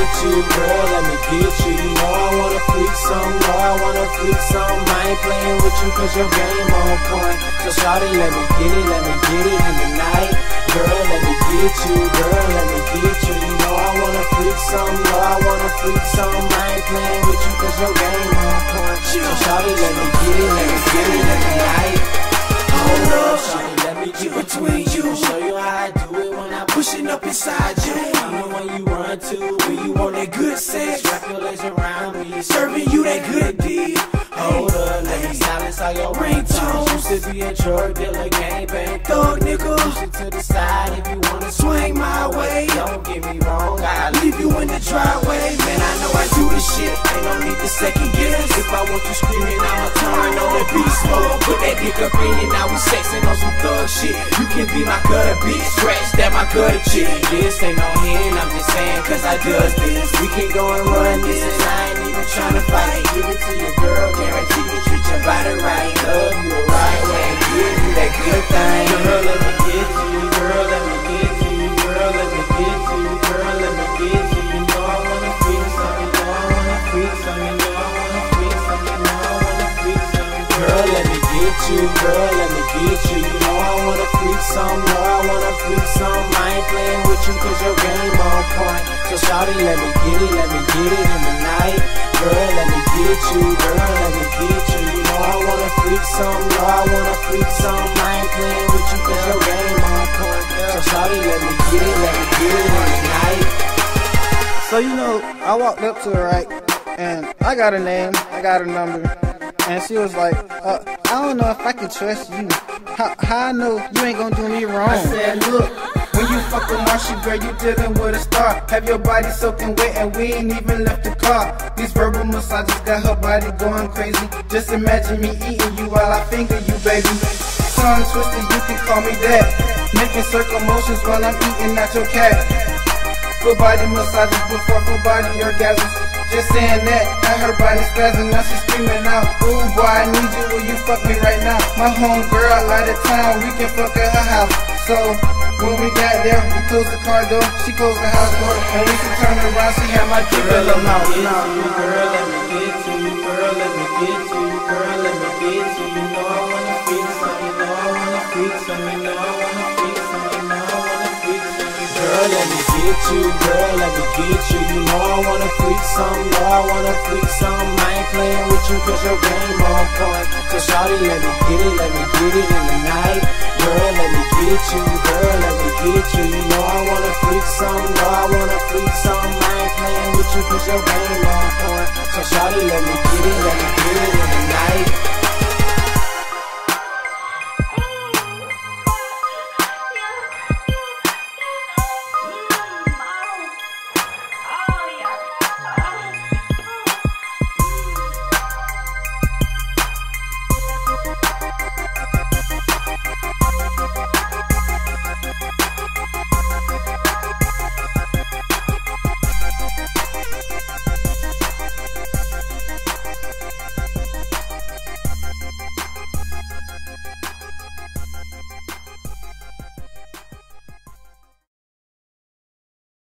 get you, girl, let me get you. You know I wanna freak some, know I wanna freak some. I ain't playing with you cause your game on point. So shawty, let me get it, let me get it in the night. Girl, let me get you, girl, let me get you. You know I wanna freak some, know I wanna freak some. I ain't playing with you cause your game on point. So shawty, let me get it, let me get it in the night. Hold up, shawty, let me get between you. Show you how I do it when I'm pushing up inside you. I'm you run to want that good sex. Wrap your legs around me, serving you that good D. Hold up, let me silence all your ringtones. Used to be a drug dealer, gangbang thug nigga. Push it to the side if you wanna swing my way. Don't get me wrong, I'll leave you in the driveway. Man, I know I do this shit, ain't no need to second guess. If I want you screaming, I'ma turn on the beast mode. Put that dick up in you, now we sexing on some thug shit. You can be my gutter bitch, scratch that my gutter chick. This ain't no hand, I'm just cause I does this. We can go and run this, and I ain't even trying to fight. Give it to your girl, guarantee you treat your body right. Love you the right way, give you that good thing. Girl, let me get to you, girl, let me get to you, girl, let me get to you, girl, let me get to you. Know I wanna freak some, you know I wanna freak some, you know I wanna freak some, you know I wanna freak some. Girl, let me get you, girl, let me get you. You know I wanna freak some, wanna some. I ain't playing with you cause your game on point. So shawty, let me get it, let me get it in the night. Girl, let me get you, girl, let me get you. You know I wanna some, know I wanna some. I ain't playing with you cause your game on point. So shawty, let me get it, let me get it in the night. So you know, I walked up to her right, and I got her name, I got her number, and she was like, uh, "I don't know if I can trust you. How, how I know you ain't gonna do me wrong?" I said, look, when you fuck with Martian, girl, you dealing with a star. Have your body soaking wet and we ain't even left the car. These verbal massages got her body going crazy. Just imagine me eating you while I finger you, baby. Tongue twisted, you can call me that. Making circle motions while I'm eating at your cat. Full body massages before full body orgasms. Just saying that, I heard body spazzing, now she's screaming out. Ooh, boy, I need you, will you fuck me right now? My home girl out of town, we can fuck at her house. So, when we got there, we closed the car door, she closed the house door, and we can turn around, she had my dick in her mouth. Girl, let me get to you, girl, let me get to you, girl, let me get to you. You know I wanna freak some, you know I wanna freak some, you know I wanna freak some, Girl, let me get you, girl, let me get you. You know I wanna freak some, know I wanna freak some. I ain't playing with you cause your game on point. So shawty, let me get it, let me get it in the night. Girl, let me get you, girl, let me get you. You know I wanna freak some, know I wanna freak some. I ain't playing with you cause your game on point. So shawty, let me get it, let me get it